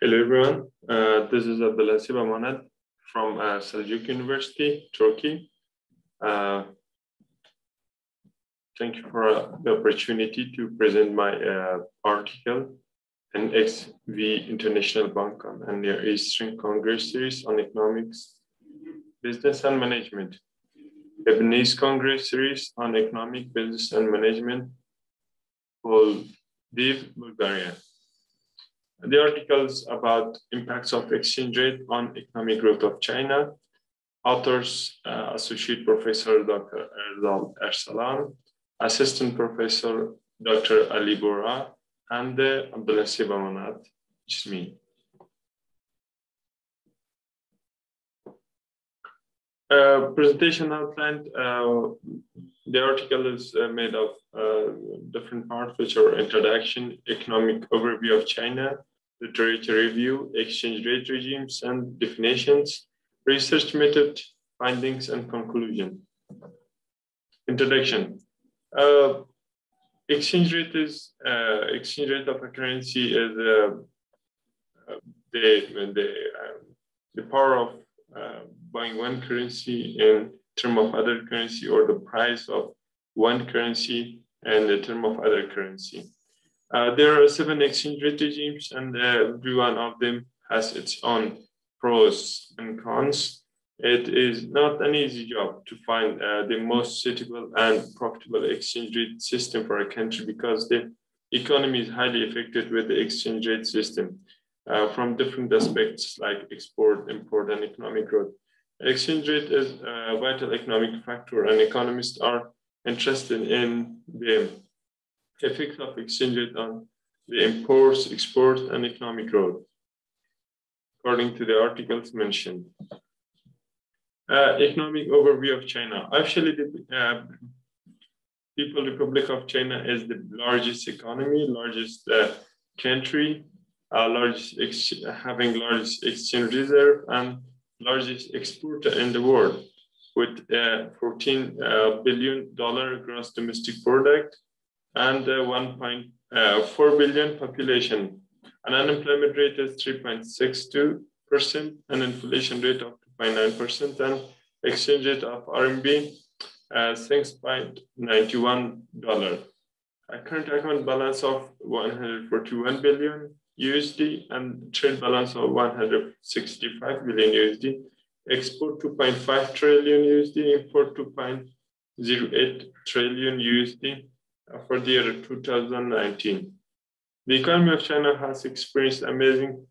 Hello everyone, uh, this is Abdul Hasib Amanat from uh, Seljuk University, Turkey. Uh, thank you for uh, the opportunity to present my uh, article in XV International Balkan and Near Eastern Congress Series on Economics, Business and Management. IBANESS Congress Series on Economic, Business and Management, Plovdiv, Bulgaria. The articles about impacts of exchange rate on economic growth of China. Authors, uh, Associate Professor Dr. Erdal Arslan, Assistant Professor Dr. Ali Bora, and uh, Abdul Hasib Amanat, which is me. Uh, presentation outlined, uh, the article is uh, made of uh, different parts, which are introduction, economic overview of China, literature review, exchange rate regimes and definitions, research method, findings and conclusion. Introduction. Uh, exchange rate is, uh, exchange rate of a currency is uh, uh the, the, uh, the power of uh, buying one currency in term of other currency or the price of one currency and the term of other currency. Uh, there are seven exchange rate regimes, and uh, every one of them has its own pros and cons. It is not an easy job to find uh, the most suitable and profitable exchange rate system for a country because the economy is highly affected with the exchange rate system uh, from different aspects like export, import, and economic growth. Exchange rate is a vital economic factor, and economists are interested in the effects of exchange rate on the imports, exports, and economic growth, according to the articles mentioned. Uh, economic overview of China. Actually, the uh, People Republic of China is the largest economy, largest uh, country, uh, largest having largest exchange reserve, and largest exporter in the world, with uh, 14 uh, billion dollar gross domestic product and 1.4 uh, billion population. An unemployment rate is 3.62%, an inflation rate of 2.9%, and exchange rate of RMB uh, $6.91. A current account balance of 141 billion USD and trade balance of 165 billion USD. Export 2.5 trillion USD, import 2.08 trillion USD for the year 2019. The economy of China has experienced amazing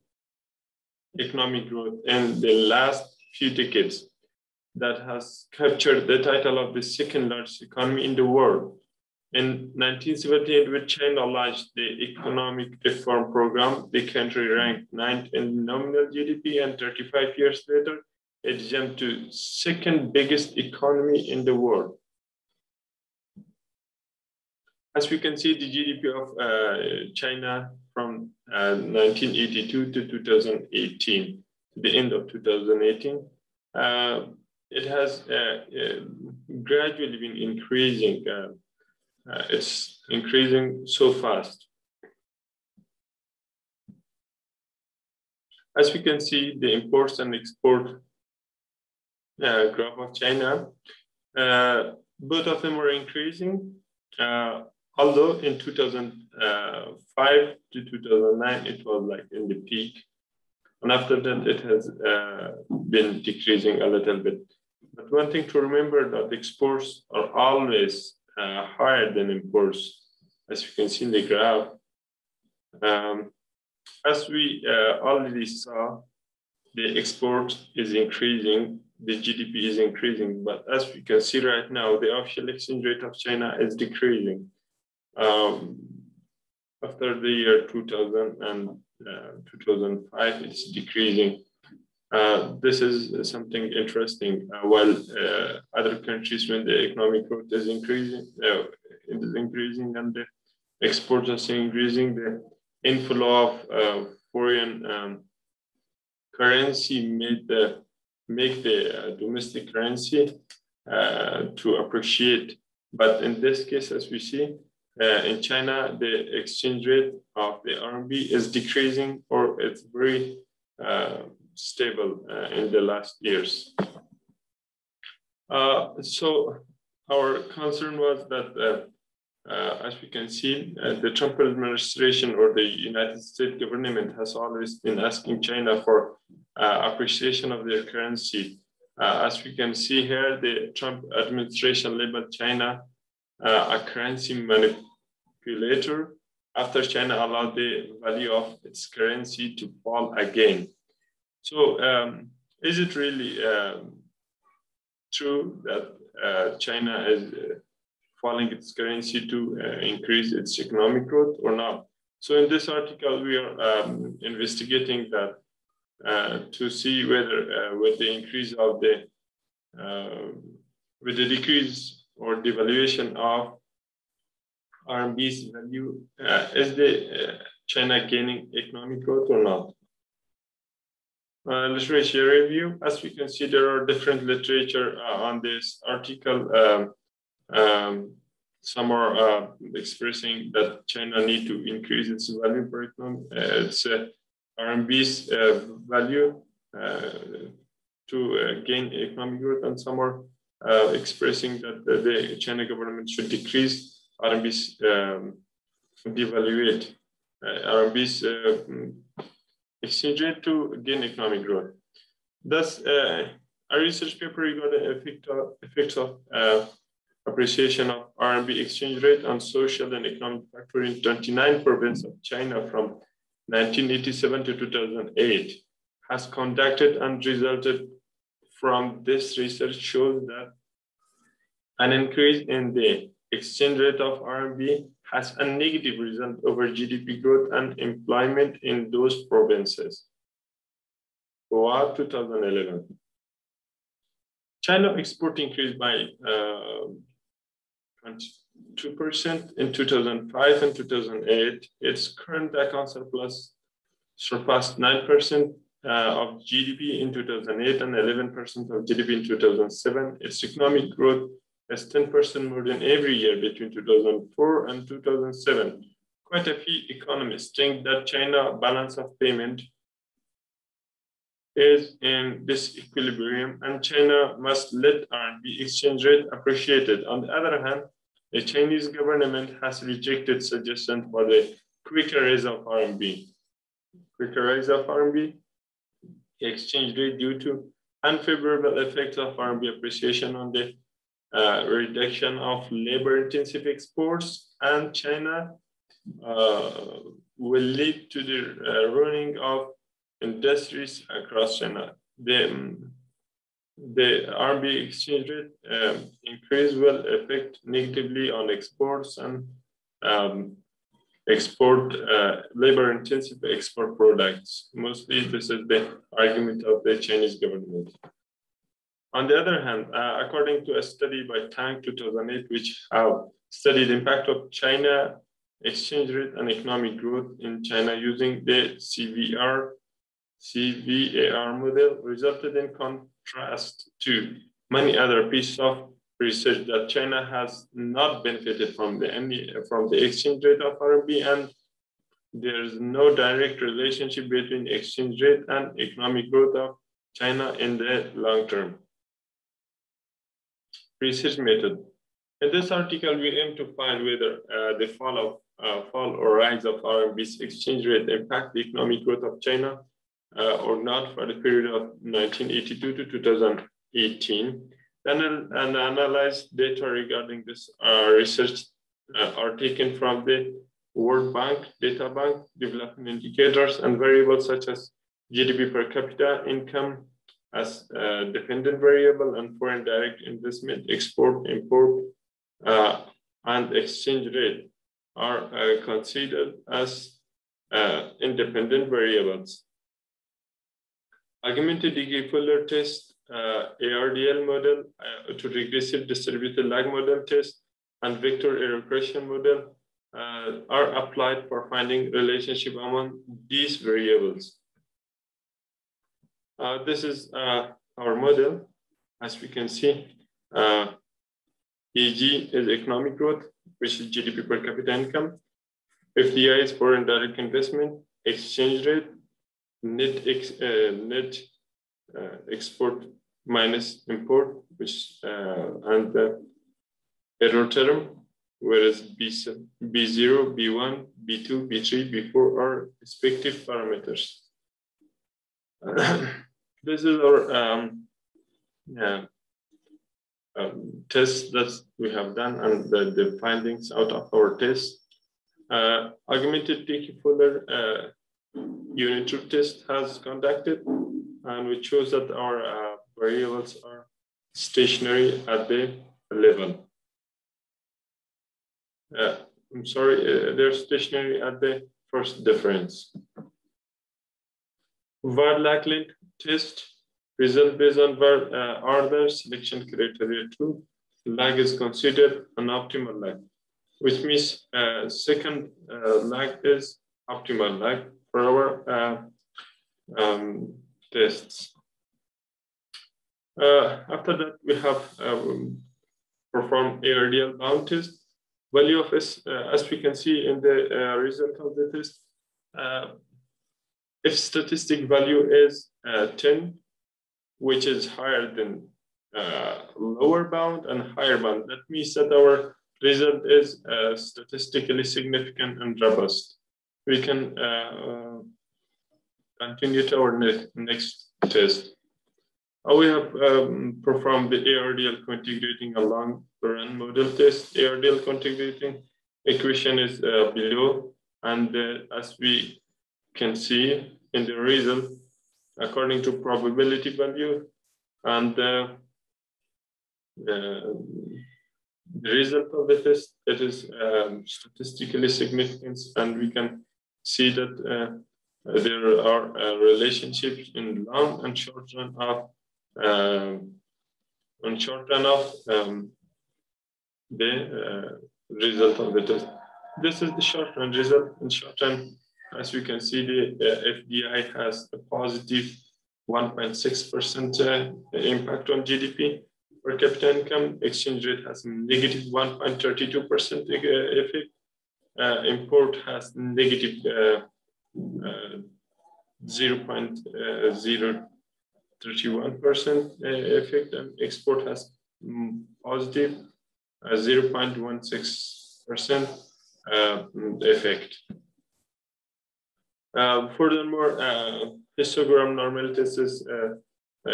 economic growth in the last few decades that has captured the title of the second largest economy in the world. In 1978, when China launched the economic reform program, the country ranked ninth in nominal GDP, and 35 years later, it jumped to second biggest economy in the world. As we can see, the GDP of uh, China from uh, 1982 to 2018, to the end of 2018, uh, it has uh, uh, gradually been increasing. Uh, it's increasing so fast. As we can see, the imports and export graph of China, both of them are increasing. Uh, Although in 2005 to 2009, it was like in the peak. And after that, it has uh, been decreasing a little bit. But one thing to remember that exports are always uh, higher than imports, as you can see in the graph. Um, as we uh, already saw, the export is increasing, the GDP is increasing, but as we can see right now, the official exchange rate of China is decreasing um, after the year 2000 and uh, 2005, it's decreasing. Uh, this is something interesting. Uh, while uh, other countries, when the economic growth is increasing, uh, it is increasing and the exports are increasing, the inflow of uh, foreign um, currency made the make the domestic currency to appreciate. But in this case, as we see, uh, in China, the exchange rate of the RMB is decreasing or it's very uh, stable uh, in the last years. Uh, so our concern was that, uh, as we can see, the Trump administration or the United States government has always been asking China for appreciation of their currency. as we can see here, the Trump administration labeled China a currency manipulator after China allowed the value of its currency to fall again. So um, is it really um, true that uh, China is uh, falling its currency to uh, increase its economic growth or not? So in this article, we are um, investigating that uh, to see whether uh, with the increase of the, uh, with the decrease or devaluation of RMB's value, is the China gaining economic growth or not? uh, literature review. As we can see, there are different literature uh, on this article. Um, um, some are uh, expressing that China need to increase its value per economic, uh, its uh, RMB's uh, value to gain economic growth, and some are expressing that the China government should decrease RMB's um, devaluate RMB's exchange rate to gain economic growth. Thus, uh, a research paper regarding effect of, effects of uh, appreciation of RMB exchange rate on social and economic factor in 29 provinces of China from 1987 to 2008 has conducted and resulted from this research shows that an increase in the exchange rate of RMB has a negative result over GDP growth and employment in those provinces throughout 2011. China export increased by 22% uh, in 2005 and 2008. Its current account surplus surpassed 9% uh, Uh, of GDP in 2008 and 11% of GDP in 2007. Its economic growth as 10% more than every year between 2004 and 2007. Quite a few economists think that China balance of payment is in this equilibrium and China must let RMB exchange rate appreciated. On the other hand, the Chinese government has rejected suggestions for the quicker raise of RMB. Quicker rise of RMB exchange rate due to unfavorable effects of RMB appreciation on the uh, reduction of labor-intensive exports, and China uh, will lead to the uh, running of industries across China. The, um, the RMB exchange rate um, increase will affect negatively on exports and um, export uh, labor-intensive export products. Mostly, this is the argument of the Chinese government. On the other hand, uh, according to a study by Tang 2008, which have studied impact of China exchange rate and economic growth in China using the CVR, CVAR model, resulted in contrast to many other pieces of research that China has not benefited from the from the exchange rate of RMB and there is no direct relationship between exchange rate and economic growth of China in the long term research method. In this article, we aim to find whether uh, the fall of uh, fall or rise of RMB's exchange rate impact the economic growth of China uh, or not for the period of 1982 to 2018. And analyzed data regarding this uh, research uh, are taken from the World Bank, Data Bank, development indicators, and variables such as GDP per capita, income, as a dependent variable and foreign direct investment, export, import, uh, and exchange rate are uh, considered as uh, independent variables. Augmented Dickey-Fuller test, uh, ARDL model, uh, autoregressive distributed lag model test, and vector error regression model uh, are applied for finding relationship among these variables. Uh, this is uh, our model, as we can see. Uh, EG is economic growth, which is GDP per capita income. FDI is foreign direct investment, exchange rate, net, ex, net export minus import, which uh, and the error term, whereas B, B0, B1, B2, B3, B4 are respective parameters. this is our um, yeah, um, test that we have done and the, the findings out of our test. Uh, augmented Dickey-Fuller uh, unit test has conducted, and we shows that our uh, variables are stationary at the level. Uh, I'm sorry, uh, they're stationary at the first difference. var lag length test result based on var uh, order selection criteria two. Lag is considered an optimal lag, which means uh, second uh, lag is optimal lag for our uh, um, tests. Uh, after that, we have um, performed ARDL bound test. Value of S, uh, as we can see in the uh, result of the test, uh, if statistic value is uh, 10, which is higher than uh, lower bound and higher bound, that means that our result is statistically significant and robust. We can continue to our ne next test. We have um, performed the ARDL cointegrating along the run model test. ARDL cointegrating equation is uh, below, and uh, as we can see in the result, according to probability value, and uh the result of the test, it is um, statistically significant, and we can see that uh, there are relationships in long and short run of um, short run of um, the uh, result of the test. This is the short run result. In short run, as you can see, the uh, FDI has a positive 1.6% uh, impact on GDP per capita income. Exchange rate has negative 1.32% uh, effect. Uh, import has negative uh, 0.0 31% effect and export has positive 0.16% uh, effect. Uh, furthermore, uh, histogram normalities is uh,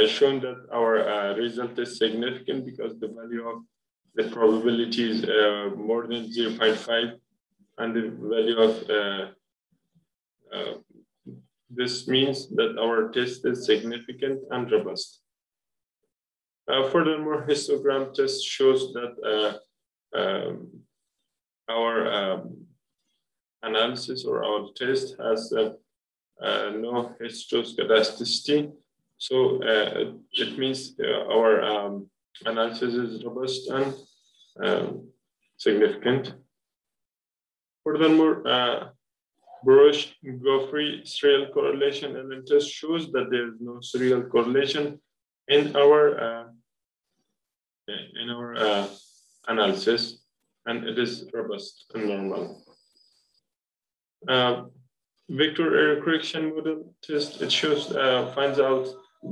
shown that our uh, result is significant because the value of the probability is uh, more than 0.5 and the value of this means that our test is significant and robust. Uh, furthermore, histogram test shows that uh, um, our um, analysis or our test has uh, uh no heteroscedasticity. So uh, it means our um, analysis is robust and um, significant. Furthermore, Burrush Goffrey serial correlation and test shows that there is no serial correlation in our uh, in our uh, analysis, and it is robust and normal. Uh, vector error correction model test it shows uh, finds out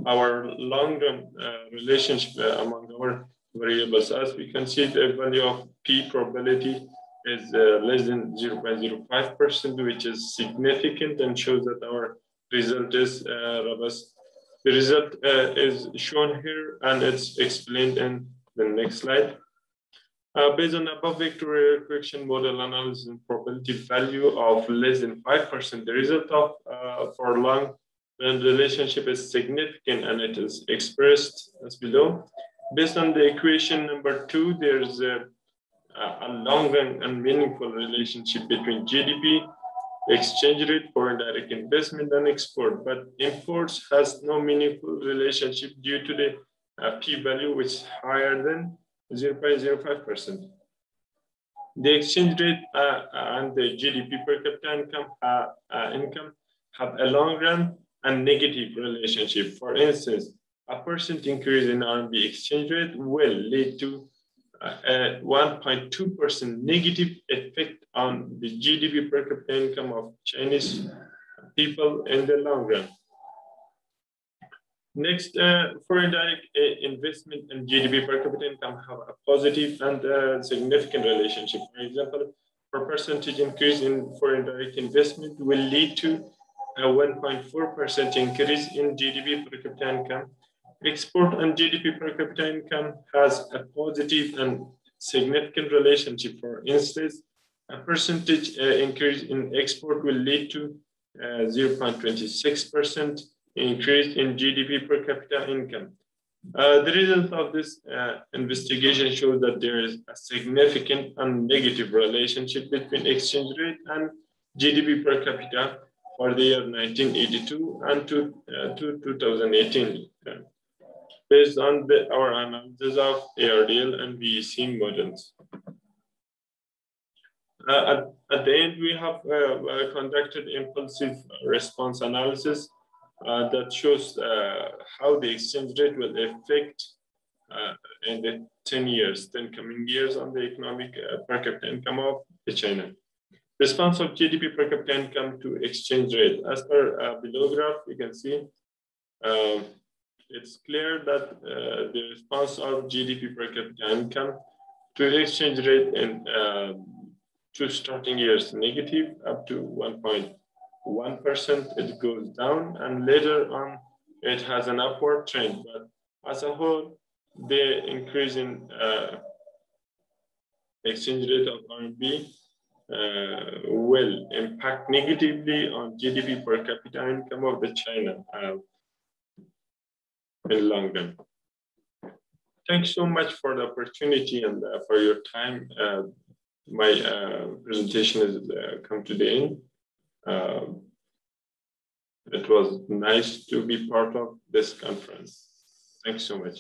our long-term uh, relationship uh, among our variables. As we can see, the value of p probability is uh, less than 0.05%, which is significant and shows that our result is uh, robust. The result uh, is shown here and it's explained in the next slide. Uh, based on above vector error correction model analysis and probability value of less than 5%, the result of uh, for long then relationship is significant and it is expressed as below. Based on the equation number two, there's a a long and meaningful relationship between GDP, exchange rate, foreign direct investment, and export. But imports has no meaningful relationship due to the uh, p-value, which is higher than 0.05%. The exchange rate uh, and the GDP per capita income, uh, uh, income have a long run and negative relationship. For instance, a percent increase in RMB exchange rate will lead to a 1.2% negative effect on the GDP per capita income of Chinese people in the long run. Next, uh, foreign direct uh, investment and GDP per capita income have a positive and uh, significant relationship. For example, per percentage increase in foreign direct investment will lead to a 1.4% increase in GDP per capita income. Export and GDP per capita income has a positive and significant relationship. For instance, a percentage uh, increase in export will lead to 0.26% increase in GDP per capita income. Uh, the results of this uh, investigation show that there is a significant and negative relationship between exchange rate and GDP per capita for the year 1982 and to, uh, to 2018, uh, based on our analysis of ARDL and VEC models. Uh, at, at, the end, we have uh, uh, conducted impulsive response analysis uh, that shows uh, how the exchange rate will affect uh, in the 10 years, 10 coming years on the economic per capita income of China. Response of GDP per capita income to exchange rate. As per below graph, you can see um, it's clear that uh, the response of GDP per capita income to the exchange rate in uh, two starting years negative up to 1.1%. it goes down and later on it has an upward trend. But as a whole, the increase in uh, exchange rate of RMB uh, will impact negatively on GDP per capita income of the China uh, in long run. Thanks so much for the opportunity and uh, for your time. Uh, my uh, presentation is uh, come to the end. It was nice to be part of this conference. Thanks so much.